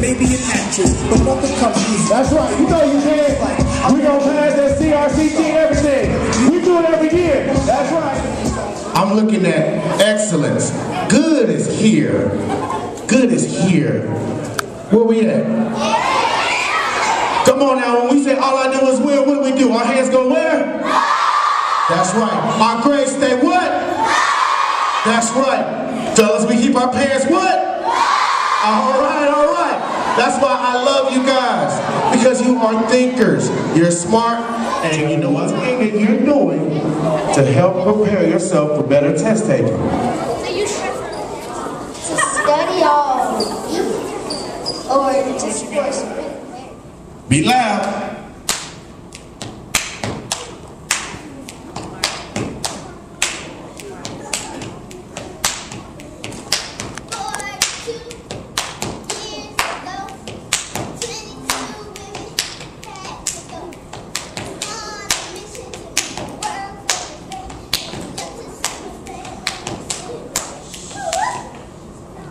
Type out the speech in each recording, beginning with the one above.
may be an actress, but nothing comes easy. That's right. You know you can. We gonna pass that CRCT everything. We do it every year. That's right. I'm looking at excellence. Good is here. Good is here. Where we at? Come on now, when we say all I do is win, what do we do? Our hands go where? That's right. Our grades stay what? That's right. Fellas, we keep our pants what? All right, all right. That's why I love you guys. Because you are thinkers. You're smart. And you know what thing you're doing to help prepare yourself for better test taking. So you to study all or just Be loud.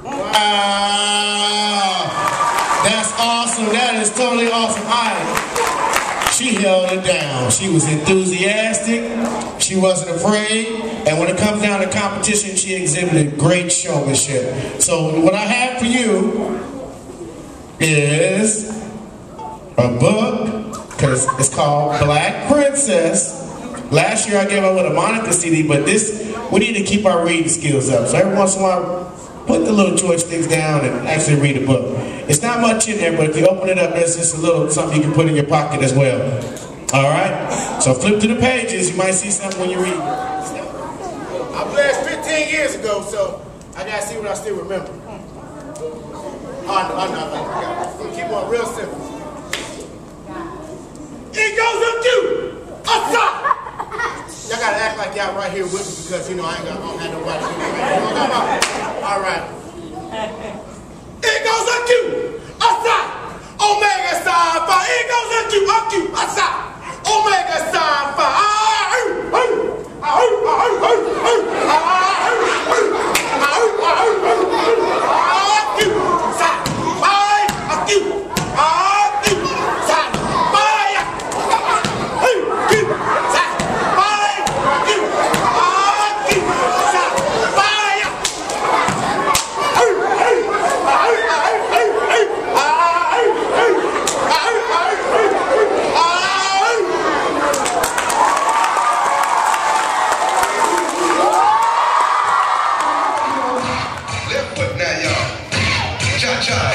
Wow. That's awesome. That is totally awesome. I, she held it down. She was enthusiastic. She wasn't afraid. And when it comes down to competition, she exhibited great showmanship. So what I have for you is a book, because it's called Black Princess. Last year I gave out with a Monica CD, but this, we need to keep our reading skills up. So every once in a while, put the little joysticks down and actually read a book. It's not much in there, but if you open it up, there's just a little something you can put in your pocket as well. All right? So flip to the pages. You might see something when you read. I pledged 15 years ago, so I got to see what I still remember. Oh, no, oh, no, no. Keep on real simple. It goes up you! Gotta act like y'all right here with me because you know I ain't got, don't have nobody. All right. It goes up you, aside. Omega five. It goes up you, up you. Omega side church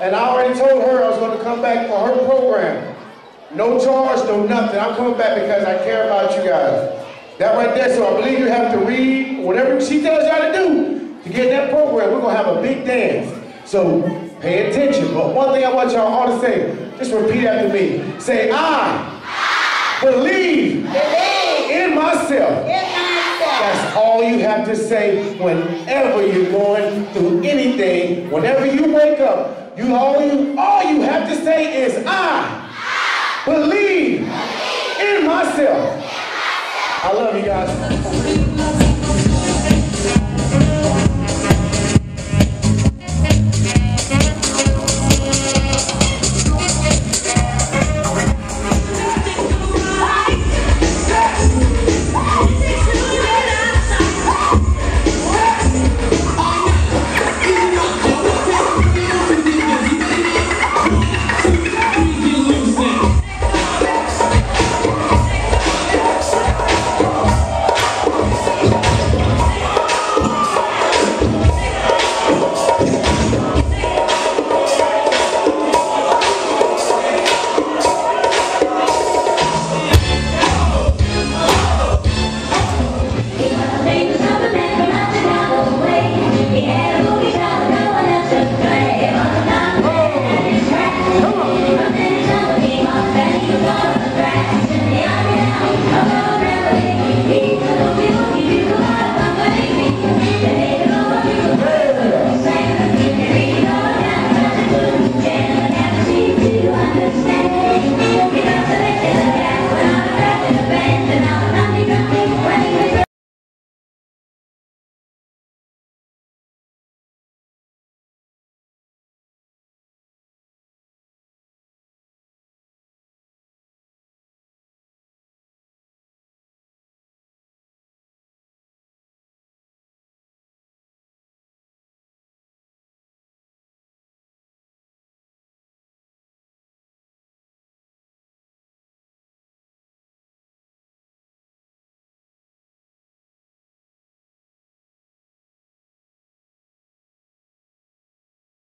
And I already told her I was going to come back for her program. No charge, no nothing. I'm coming back because I care about you guys. That right there, so I believe you have to read whatever she tells y'all to do to get that program. We're going to have a big dance. So pay attention. But one thing I want y'all all to say, just repeat after me. Say, I, believe, in myself. That's have to say whenever you're going through anything. Whenever you wake up, you all you all you have to say is I believe in myself. I love you guys.